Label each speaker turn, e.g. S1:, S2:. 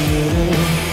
S1: you.